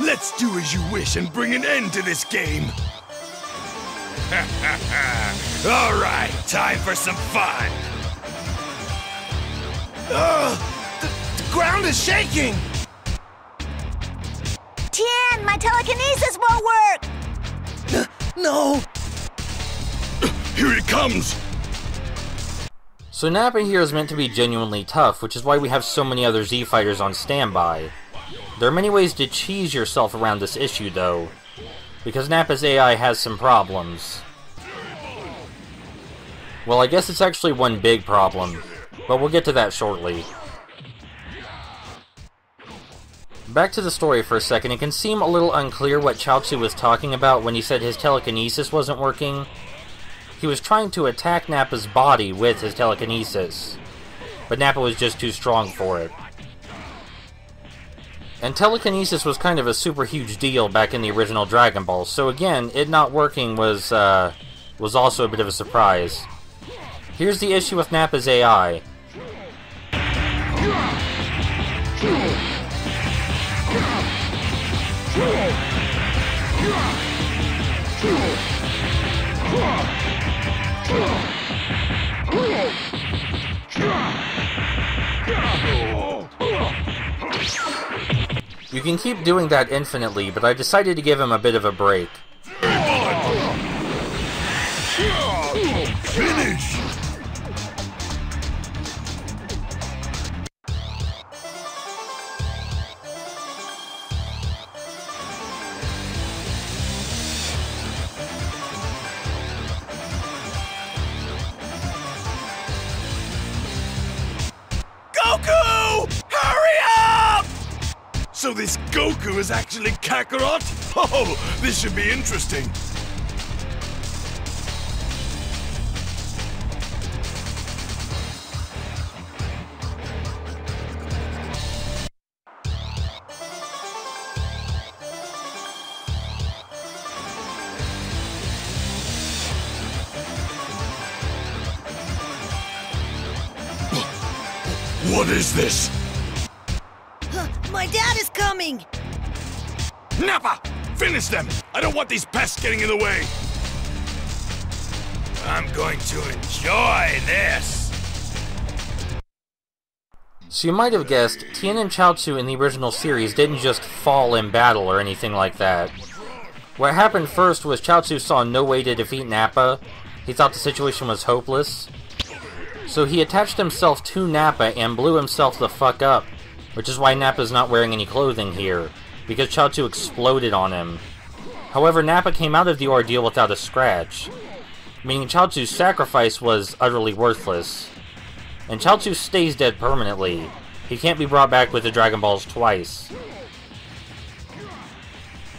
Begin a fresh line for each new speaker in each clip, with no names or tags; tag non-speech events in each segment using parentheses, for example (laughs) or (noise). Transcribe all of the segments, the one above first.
Let's do as you wish and bring an end to this game. (laughs) All right, time for some fun. Ugh, the, the ground is shaking.
Tien, my telekinesis won't work!
No. (clears throat) Here it comes.
So Nappa here is meant to be genuinely tough, which is why we have so many other Z fighters on standby. There are many ways to cheese yourself around this issue, though, because Nappa's AI has some problems. Well, I guess it's actually one big problem, but we'll get to that shortly. Back to the story for a second, it can seem a little unclear what Chaozu was talking about when he said his telekinesis wasn't working. He was trying to attack Nappa's body with his telekinesis, but Nappa was just too strong for it. And telekinesis was kind of a super huge deal back in the original Dragon Ball, so again, it not working was, uh, was also a bit of a surprise. Here's the issue with Nappa's AI. You can keep doing that infinitely, but I decided to give him a bit of a break.
Goku is actually Kakarot? Oh, this should be interesting. What is this?
My dad is coming!
Nappa! Finish them! I don't want these pests getting in the way! I'm going to enjoy this!
So you might have guessed, Tien and Chaozu in the original series didn't just fall in battle or anything like that. What happened first was Chaozu saw no way to defeat Nappa, he thought the situation was hopeless, so he attached himself to Nappa and blew himself the fuck up, which is why Nappa's not wearing any clothing here, because Chaozu exploded on him. However, Nappa came out of the ordeal without a scratch, meaning Chaozu's sacrifice was utterly worthless. And Chaozu stays dead permanently. He can't be brought back with the Dragon Balls twice.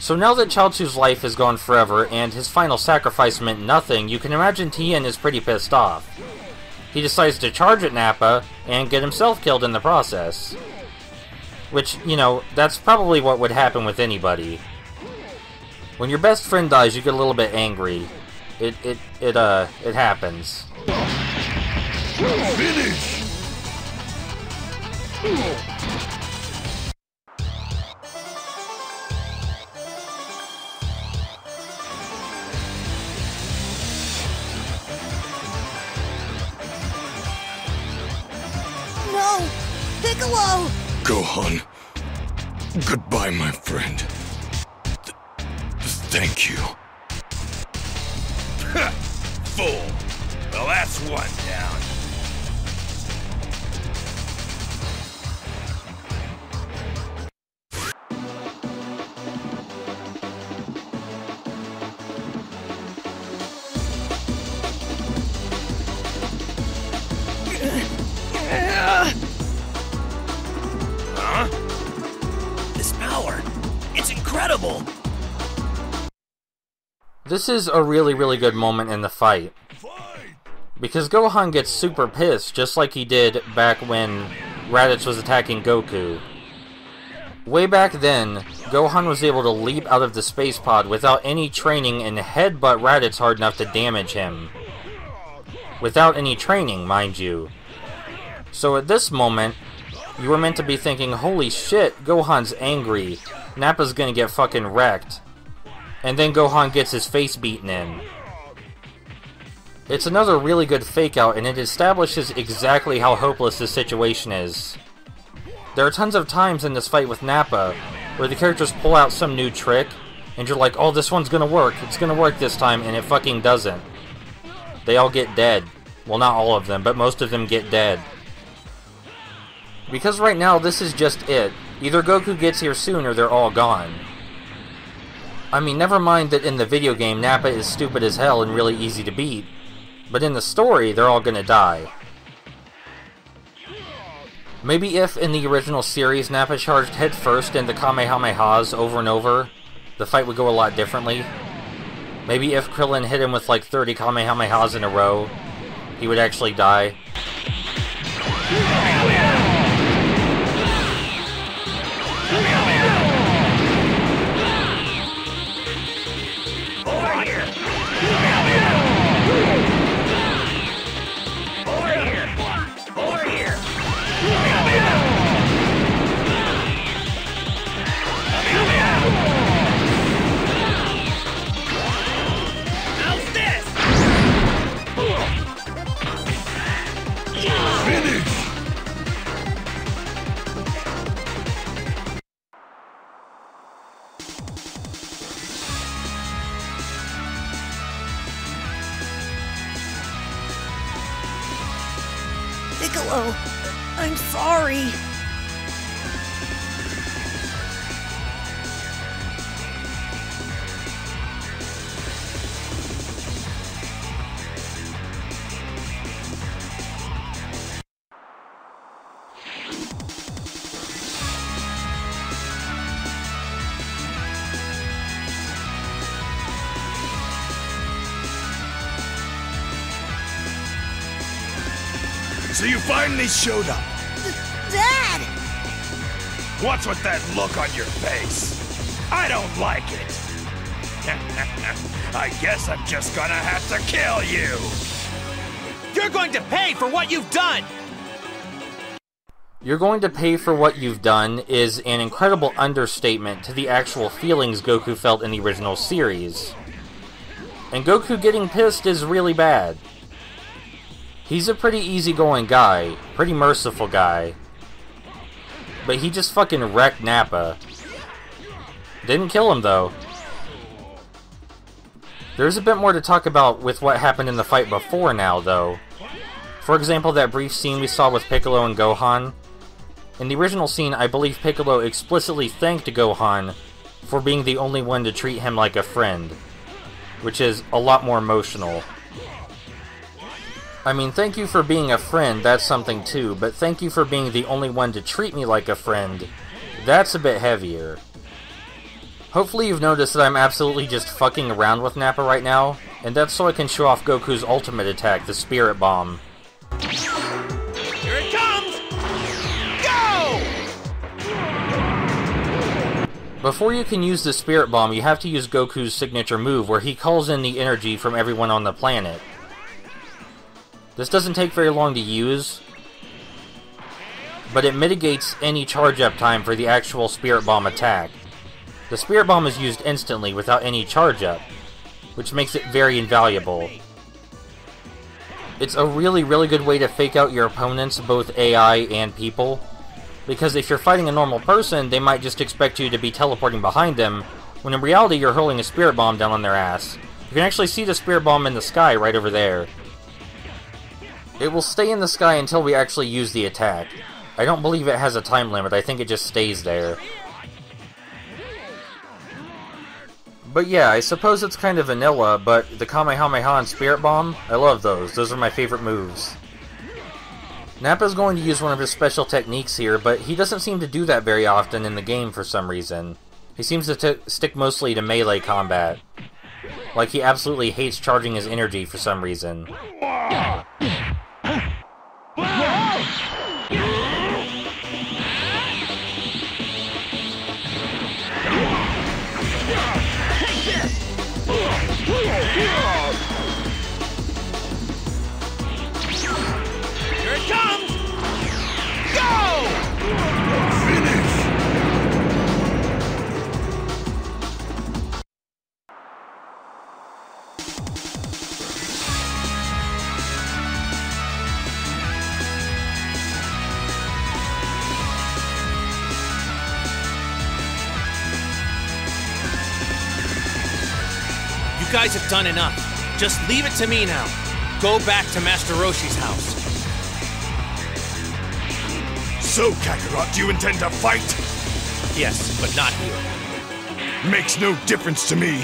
So now that Chaozu's life is gone forever and his final sacrifice meant nothing, you can imagine Tien is pretty pissed off. He decides to charge at Nappa and get himself killed in the process. Which, you know, that's probably what would happen with anybody. When your best friend dies, you get a little bit angry. It, it, it, uh, it happens.
Finish! Thank you. Full. Well, that's one down. This
is a really, really good moment in the fight. Because Gohan gets super pissed, just like he did back when Raditz was attacking Goku. Way back then, Gohan was able to leap out of the space pod without any training and headbutt Raditz hard enough to damage him. Without any training, mind you. So at this moment, you were meant to be thinking, holy shit, Gohan's angry. Nappa's gonna get fucking wrecked. And then Gohan gets his face beaten in. It's another really good fake out, and it establishes exactly how hopeless this situation is. There are tons of times in this fight with Nappa where the characters pull out some new trick, and you're like, oh, this one's gonna work, it's gonna work this time, and it fucking doesn't. They all get dead. Well, not all of them, but most of them get dead. Because right now, this is just it. Either Goku gets here soon or they're all gone. I mean, never mind that in the video game, Nappa is stupid as hell and really easy to beat. But in the story, they're all gonna die. Maybe if, in the original series, Nappa charged head headfirst into Kamehamehas over and over, the fight would go a lot differently. Maybe if Krillin hit him with like 30 Kamehamehas in a row, he would actually die.
Piccolo, I'm sorry.
So you finally showed up.
Dad!
What's with that look on your face? I don't like it. (laughs) I guess I'm just gonna have to kill you.
You're going to pay for what you've done!
You're going to pay for what you've done is an incredible understatement to the actual feelings Goku felt in the original series. And Goku getting pissed is really bad. He's a pretty easygoing guy, pretty merciful guy. But he just fucking wrecked Nappa. Didn't kill him though. There's a bit more to talk about with what happened in the fight before now, though. For example, that brief scene we saw with Piccolo and Gohan. In the original scene, I believe Piccolo explicitly thanked Gohan for being the only one to treat him like a friend, which is a lot more emotional. I mean, thank you for being a friend, that's something too, but thank you for being the only one to treat me like a friend, that's a bit heavier. Hopefully you've noticed that I'm absolutely just fucking around with Nappa right now, and that's so I can show off Goku's ultimate attack, the Spirit Bomb.
Here it comes! Go!
Before you can use the Spirit Bomb, you have to use Goku's signature move, where he calls in the energy from everyone on the planet. This doesn't take very long to use, but it mitigates any charge-up time for the actual Spirit Bomb attack. The Spirit Bomb is used instantly without any charge-up, which makes it very invaluable. It's a really, really good way to fake out your opponents, both AI and people, because if you're fighting a normal person, they might just expect you to be teleporting behind them, when in reality you're hurling a Spirit Bomb down on their ass. You can actually see the Spirit Bomb in the sky right over there. It will stay in the sky until we actually use the attack. I don't believe it has a time limit, I think it just stays there. But yeah, I suppose it's kind of vanilla, but the Kamehameha and Spirit Bomb, I love those. Those are my favorite moves. Nappa's going to use one of his special techniques here, but he doesn't seem to do that very often in the game for some reason. He seems to stick mostly to melee combat. Like he absolutely hates charging his energy for some reason.
Guys have done enough. Just leave it to me now. Go back to Master Roshi's house.
So, Kakarot, do you intend to fight?
Yes, but not here.
Makes no difference to me.